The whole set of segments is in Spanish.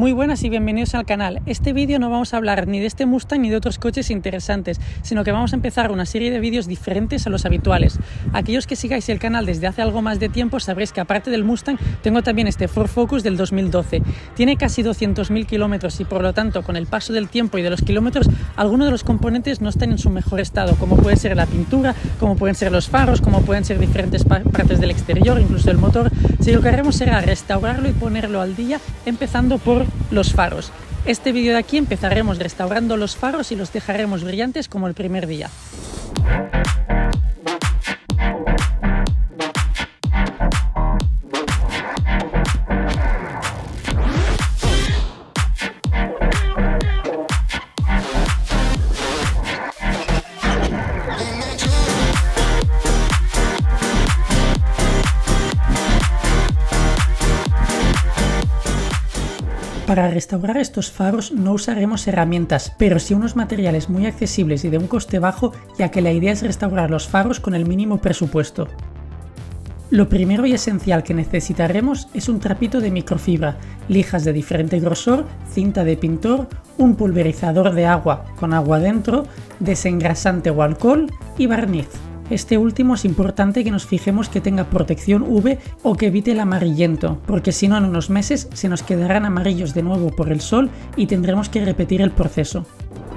Muy buenas y bienvenidos al canal. Este vídeo no vamos a hablar ni de este Mustang ni de otros coches interesantes, sino que vamos a empezar una serie de vídeos diferentes a los habituales. Aquellos que sigáis el canal desde hace algo más de tiempo sabréis que aparte del Mustang tengo también este Ford Focus del 2012. Tiene casi 200.000 kilómetros y por lo tanto con el paso del tiempo y de los kilómetros algunos de los componentes no están en su mejor estado, como puede ser la pintura, como pueden ser los faros, como pueden ser diferentes partes del exterior, incluso el motor. Si lo que haremos será restaurarlo y ponerlo al día, empezando por los faros. Este vídeo de aquí empezaremos restaurando los faros y los dejaremos brillantes como el primer día. Para restaurar estos faros no usaremos herramientas, pero sí unos materiales muy accesibles y de un coste bajo, ya que la idea es restaurar los faros con el mínimo presupuesto. Lo primero y esencial que necesitaremos es un trapito de microfibra, lijas de diferente grosor, cinta de pintor, un pulverizador de agua con agua dentro, desengrasante o alcohol y barniz. Este último es importante que nos fijemos que tenga protección UV o que evite el amarillento, porque si no en unos meses se nos quedarán amarillos de nuevo por el sol y tendremos que repetir el proceso.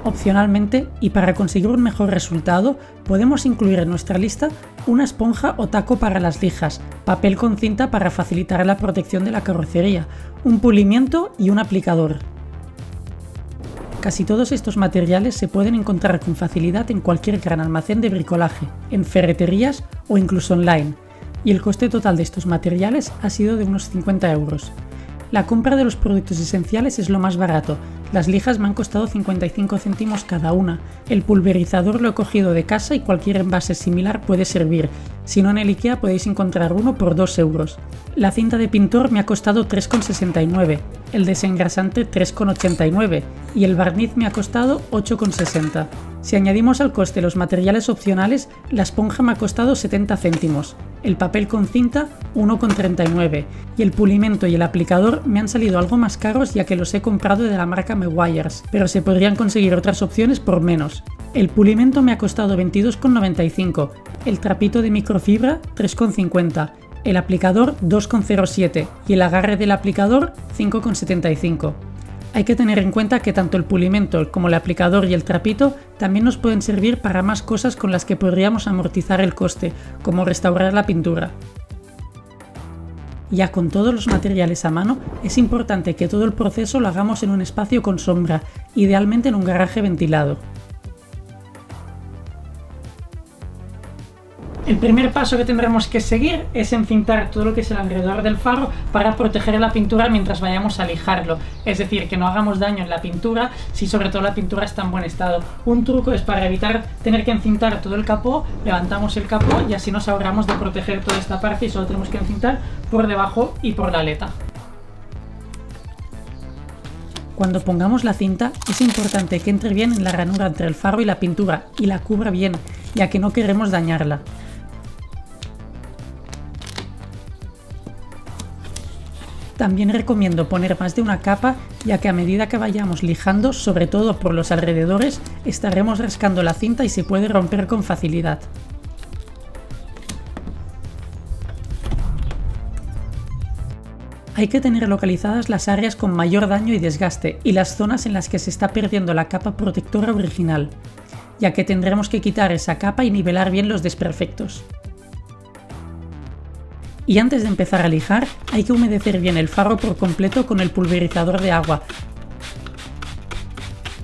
Opcionalmente, y para conseguir un mejor resultado, podemos incluir en nuestra lista una esponja o taco para las lijas, papel con cinta para facilitar la protección de la carrocería, un pulimiento y un aplicador. Casi todos estos materiales se pueden encontrar con facilidad en cualquier gran almacén de bricolaje, en ferreterías o incluso online, y el coste total de estos materiales ha sido de unos 50 euros. La compra de los productos esenciales es lo más barato, las lijas me han costado 55 céntimos cada una, el pulverizador lo he cogido de casa y cualquier envase similar puede servir, si no en el IKEA podéis encontrar uno por 2 euros. La cinta de pintor me ha costado 3,69, el desengrasante 3,89 y el barniz me ha costado 8,60. Si añadimos al coste los materiales opcionales, la esponja me ha costado 70 céntimos, el papel con cinta 1,39 y el pulimento y el aplicador me han salido algo más caros ya que los he comprado de la marca Meguiars, pero se podrían conseguir otras opciones por menos. El pulimento me ha costado 22,95, el trapito de microfibra 3,50, el aplicador 2,07 y el agarre del aplicador 5,75. Hay que tener en cuenta que tanto el pulimento como el aplicador y el trapito también nos pueden servir para más cosas con las que podríamos amortizar el coste, como restaurar la pintura. Ya con todos los materiales a mano, es importante que todo el proceso lo hagamos en un espacio con sombra, idealmente en un garaje ventilado. El primer paso que tendremos que seguir es encintar todo lo que es el alrededor del faro para proteger la pintura mientras vayamos a lijarlo. Es decir, que no hagamos daño en la pintura si sobre todo la pintura está en buen estado. Un truco es para evitar tener que encintar todo el capó, levantamos el capó y así nos ahorramos de proteger toda esta parte y solo tenemos que encintar por debajo y por la aleta. Cuando pongamos la cinta es importante que entre bien en la ranura entre el faro y la pintura y la cubra bien, ya que no queremos dañarla. También recomiendo poner más de una capa ya que a medida que vayamos lijando, sobre todo por los alrededores, estaremos rascando la cinta y se puede romper con facilidad. Hay que tener localizadas las áreas con mayor daño y desgaste y las zonas en las que se está perdiendo la capa protectora original, ya que tendremos que quitar esa capa y nivelar bien los desperfectos. Y antes de empezar a lijar, hay que humedecer bien el faro por completo con el pulverizador de agua.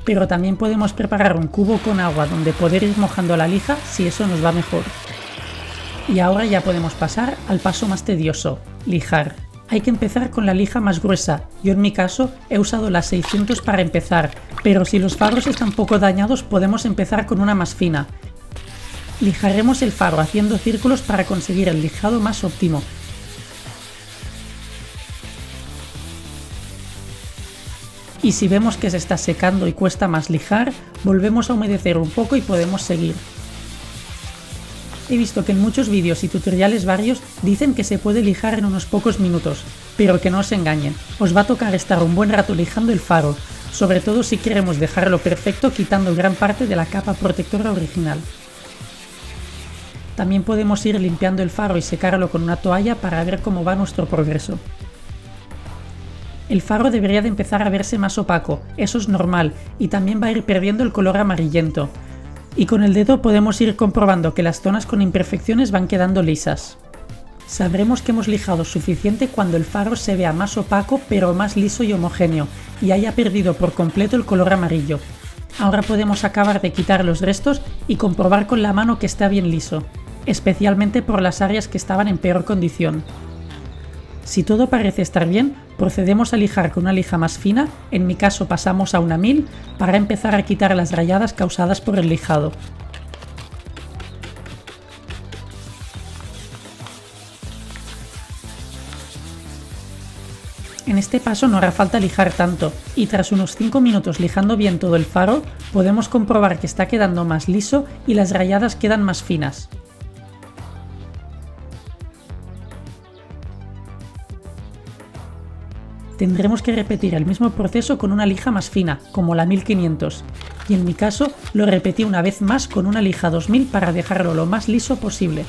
Pero también podemos preparar un cubo con agua donde poder ir mojando la lija si eso nos va mejor. Y ahora ya podemos pasar al paso más tedioso, lijar. Hay que empezar con la lija más gruesa, yo en mi caso he usado la 600 para empezar, pero si los faros están poco dañados podemos empezar con una más fina, Lijaremos el faro haciendo círculos para conseguir el lijado más óptimo. Y si vemos que se está secando y cuesta más lijar, volvemos a humedecer un poco y podemos seguir. He visto que en muchos vídeos y tutoriales varios dicen que se puede lijar en unos pocos minutos, pero que no os engañen, os va a tocar estar un buen rato lijando el faro, sobre todo si queremos dejarlo perfecto quitando gran parte de la capa protectora original. También podemos ir limpiando el faro y secarlo con una toalla para ver cómo va nuestro progreso. El faro debería de empezar a verse más opaco, eso es normal, y también va a ir perdiendo el color amarillento. Y con el dedo podemos ir comprobando que las zonas con imperfecciones van quedando lisas. Sabremos que hemos lijado suficiente cuando el faro se vea más opaco pero más liso y homogéneo, y haya perdido por completo el color amarillo. Ahora podemos acabar de quitar los restos y comprobar con la mano que está bien liso, especialmente por las áreas que estaban en peor condición. Si todo parece estar bien, procedemos a lijar con una lija más fina, en mi caso pasamos a una 1000, para empezar a quitar las rayadas causadas por el lijado. En este paso no hará falta lijar tanto, y tras unos 5 minutos lijando bien todo el faro, podemos comprobar que está quedando más liso y las rayadas quedan más finas. Tendremos que repetir el mismo proceso con una lija más fina, como la 1500, y en mi caso lo repetí una vez más con una lija 2000 para dejarlo lo más liso posible.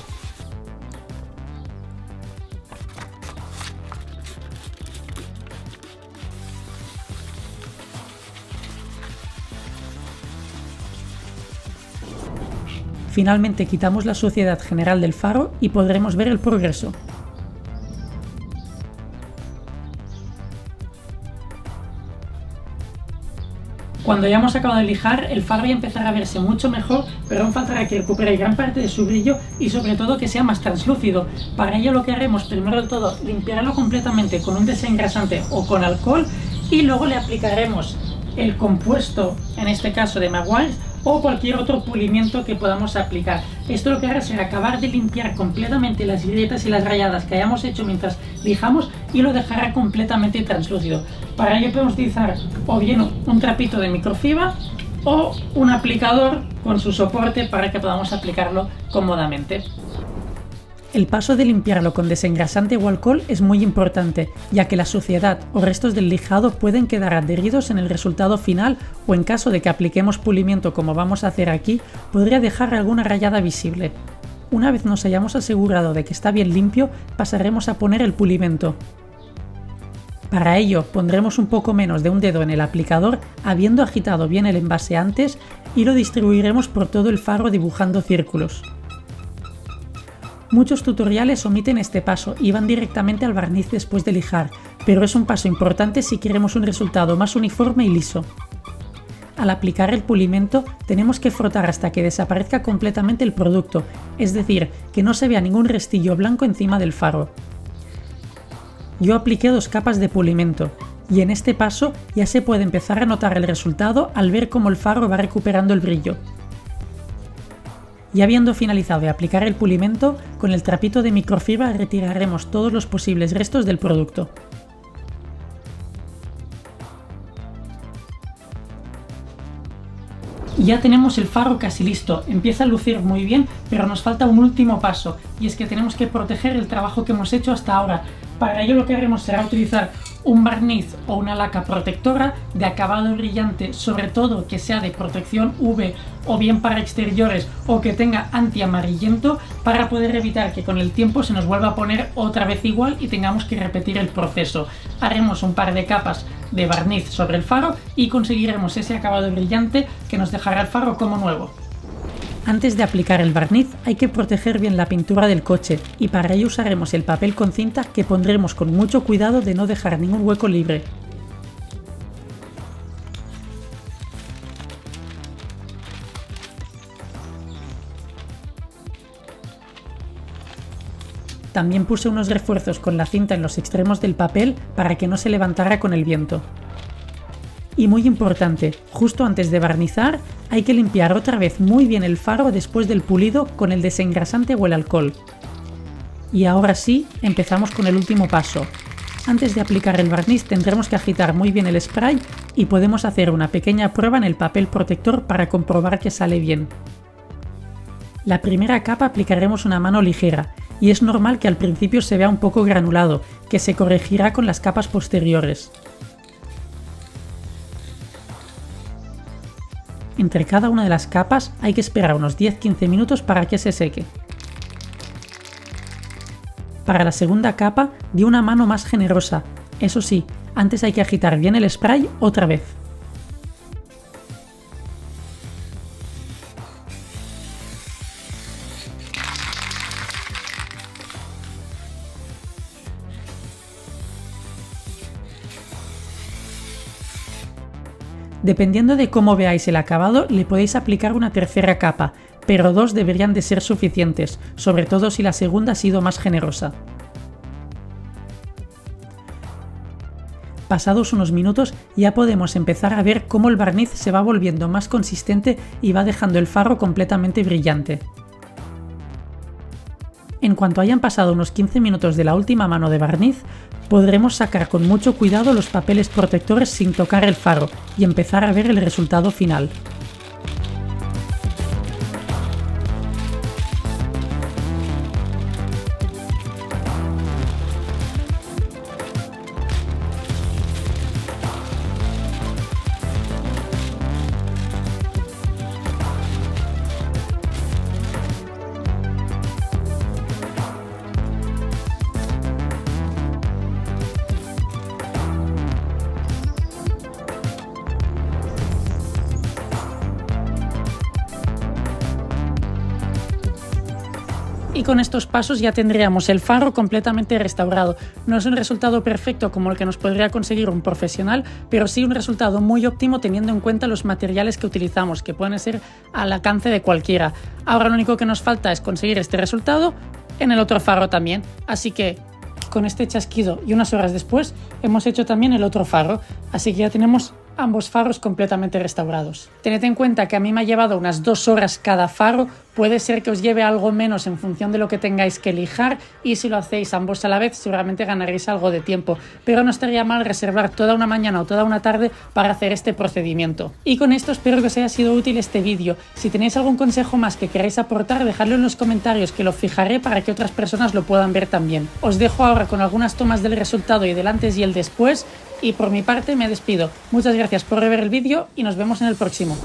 Finalmente quitamos la suciedad general del faro y podremos ver el progreso. Cuando ya hemos acabado de lijar, el faro ya empezará a verse mucho mejor, pero aún faltará que recupere gran parte de su brillo y sobre todo que sea más translúcido. Para ello lo que haremos primero de todo, limpiarlo completamente con un desengrasante o con alcohol y luego le aplicaremos el compuesto, en este caso de Maguire, o cualquier otro pulimiento que podamos aplicar. Esto lo que hará será acabar de limpiar completamente las grietas y las rayadas que hayamos hecho mientras lijamos y lo dejará completamente translúcido. Para ello podemos utilizar o bien un trapito de microfibra o un aplicador con su soporte para que podamos aplicarlo cómodamente. El paso de limpiarlo con desengrasante o alcohol es muy importante, ya que la suciedad o restos del lijado pueden quedar adheridos en el resultado final o en caso de que apliquemos pulimiento como vamos a hacer aquí, podría dejar alguna rayada visible. Una vez nos hayamos asegurado de que está bien limpio, pasaremos a poner el pulimento. Para ello pondremos un poco menos de un dedo en el aplicador habiendo agitado bien el envase antes y lo distribuiremos por todo el faro dibujando círculos. Muchos tutoriales omiten este paso y van directamente al barniz después de lijar, pero es un paso importante si queremos un resultado más uniforme y liso. Al aplicar el pulimento tenemos que frotar hasta que desaparezca completamente el producto, es decir, que no se vea ningún restillo blanco encima del faro. Yo apliqué dos capas de pulimento, y en este paso ya se puede empezar a notar el resultado al ver cómo el faro va recuperando el brillo. Y habiendo finalizado de aplicar el pulimento, con el trapito de microfibra retiraremos todos los posibles restos del producto. Ya tenemos el faro casi listo, empieza a lucir muy bien, pero nos falta un último paso, y es que tenemos que proteger el trabajo que hemos hecho hasta ahora. Para ello lo que haremos será utilizar un barniz o una laca protectora de acabado brillante, sobre todo que sea de protección UV o bien para exteriores o que tenga anti-amarillento para poder evitar que con el tiempo se nos vuelva a poner otra vez igual y tengamos que repetir el proceso. Haremos un par de capas de barniz sobre el faro y conseguiremos ese acabado brillante que nos dejará el faro como nuevo. Antes de aplicar el barniz hay que proteger bien la pintura del coche y para ello usaremos el papel con cinta que pondremos con mucho cuidado de no dejar ningún hueco libre. También puse unos refuerzos con la cinta en los extremos del papel para que no se levantara con el viento. Y muy importante, justo antes de barnizar, hay que limpiar otra vez muy bien el faro después del pulido con el desengrasante o el alcohol. Y ahora sí, empezamos con el último paso. Antes de aplicar el barniz tendremos que agitar muy bien el spray y podemos hacer una pequeña prueba en el papel protector para comprobar que sale bien. La primera capa aplicaremos una mano ligera, y es normal que al principio se vea un poco granulado, que se corregirá con las capas posteriores. Entre cada una de las capas hay que esperar unos 10-15 minutos para que se seque. Para la segunda capa, di una mano más generosa. Eso sí, antes hay que agitar bien el spray otra vez. Dependiendo de cómo veáis el acabado, le podéis aplicar una tercera capa, pero dos deberían de ser suficientes, sobre todo si la segunda ha sido más generosa. Pasados unos minutos ya podemos empezar a ver cómo el barniz se va volviendo más consistente y va dejando el faro completamente brillante. En cuanto hayan pasado unos 15 minutos de la última mano de barniz, podremos sacar con mucho cuidado los papeles protectores sin tocar el faro y empezar a ver el resultado final. Y con estos pasos ya tendríamos el faro completamente restaurado. No es un resultado perfecto como el que nos podría conseguir un profesional, pero sí un resultado muy óptimo teniendo en cuenta los materiales que utilizamos, que pueden ser al alcance de cualquiera. Ahora lo único que nos falta es conseguir este resultado en el otro faro también. Así que con este chasquido y unas horas después hemos hecho también el otro faro, así que ya tenemos ambos faros completamente restaurados. Tened en cuenta que a mí me ha llevado unas dos horas cada faro, puede ser que os lleve algo menos en función de lo que tengáis que lijar y si lo hacéis ambos a la vez seguramente ganaréis algo de tiempo, pero no estaría mal reservar toda una mañana o toda una tarde para hacer este procedimiento. Y con esto espero que os haya sido útil este vídeo. Si tenéis algún consejo más que queráis aportar, dejadlo en los comentarios que lo fijaré para que otras personas lo puedan ver también. Os dejo ahora con algunas tomas del resultado y del antes y el después y por mi parte me despido. Muchas gracias por rever el vídeo y nos vemos en el próximo.